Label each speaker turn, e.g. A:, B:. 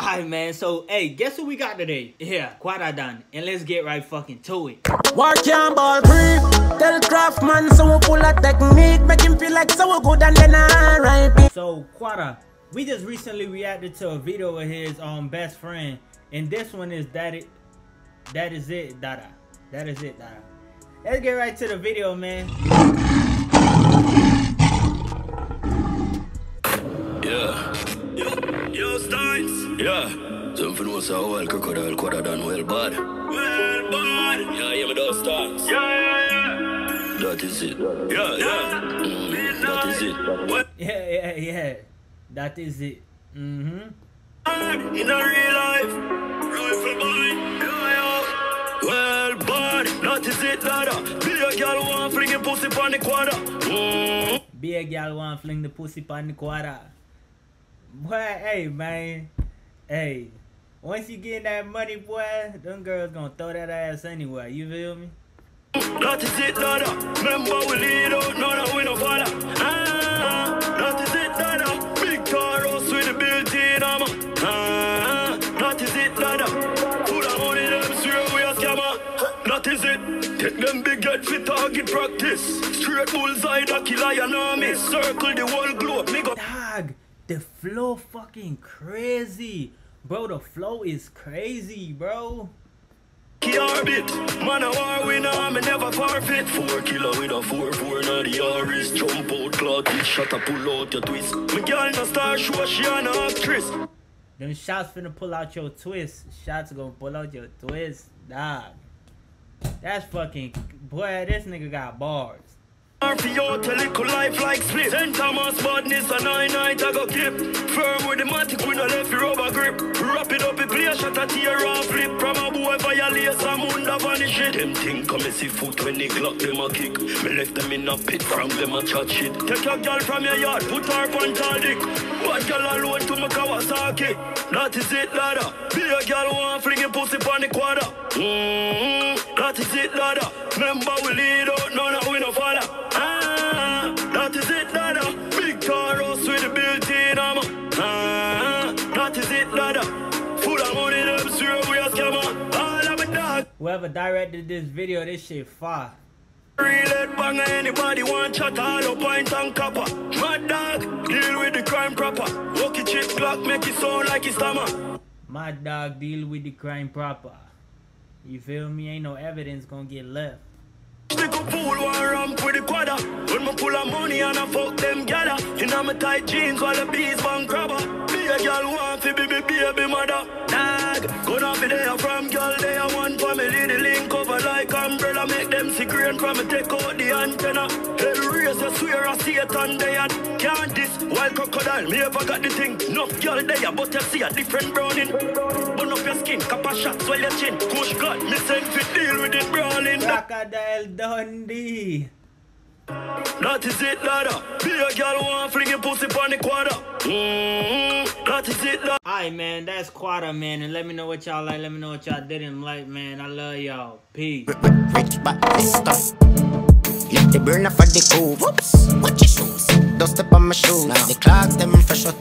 A: Alright, man. So, hey, guess what we got today? Yeah, Quadadan. And let's get right fucking to it.
B: Work your ball free. Tell Craftman so we pull a technique. Make him feel like so good and then alright.
A: So, Quada, we just recently reacted to a video of his um best friend. And this one is that it that is it, Dadda. That is it, Dadda. Let's get right to the video, man.
C: Yeah. Yo, yo, Steins. Yeah. Something was a well crocodile quarter done well bad. Well bad. Yeah, yeah, me those Steins. Yeah, yeah, yeah. That is it. Yeah, yeah. Mm, that is it. Well,
A: Yeah, yeah, yeah. That is it. Mm-hmm.
C: in a real life. Rifle boy. Yeah, yeah. Well bad. That is it, dada. Be a girl want fling a pussy on the quarter. Mm.
A: Be a girl want fling the pussy on the quarter. Boy, hey man. Hey. Once you get that money, boy, them girls gonna throw that ass anywhere. You feel me?
C: That is it, dada. Remember we lead out, no, no, we no follow. Ah, that is it, dada. Big Taurus with the built-in armor. Ah, that is it, dada. Full of money, them swear we a scammer. That is it. Take them big head for target practice. Straight bullseye, that kill lion army. Circle the whole globe, me go.
A: Dog, the flow fucking crazy. Bro, the flow is crazy, bro.
C: Key orbit, man a war winner, me never forfeit Four killer with a four four na the Aris Jump out, clock it, shut up, pull out your twist Me girl no star show, she an actress
A: Them shots finna pull out your twist. Shots gonna pull out your twist. Dog. That's fucking boy, this nigga got bars.
C: RPO tell little life like split. St. Thomas badness a nine night I go keep Firm with the matic we no left rubber grip. Wrap it up, it play a shot a tear off flip. From a boy violate some under vanish it Them think come see foot when they clock them a kick. Me left them in a pit from them a chat shit. Take your girl from your yard, put her on her dick. One girl alone to my Kawasaki That is it ladder. Be a girl want fling a pussy on the quarter. Mm That is it ladder. Remember we lead
A: Whoever directed this video, this shit fire.
C: Real head banger, anybody want chat all up point and copper. Mad dog, deal with the crime proper. Walkie chip Glock, make it sound like it's stammer.
A: My dog deal with the crime proper. You feel me? Ain't no evidence gonna get left.
C: Stick a pool, one ramp with the quadder. When me pull a money and I fuck them gather. In my tight jeans while the bees bang crabber. Be a girl want fi be be baby mother. Dog, gonna be there from girl they a one family. The link over like umbrella. Make them see green from me take out the antenna. Head raise, I swear I see it on had. Can't this wild crocodile. Me ever got the thing. No girl there, but you see a different browning. Burn up your skin, cap a shot, swell your chin. Kush God, me send fi deal with it brawling.
A: Crocodile Dundee.
C: That is it, ladder. Be a girl want fling a pussy on the quarter. Mm, that is it, ladder.
A: Alright, man, that's Quada, man. And let me know what y'all like. Let me know what y'all didn't like, man. I love y'all. Peace.
B: Rich back this Let the burner for the cool. Whoops. Watch your shoes. Don't step on my shoes. The clocks them fresh out.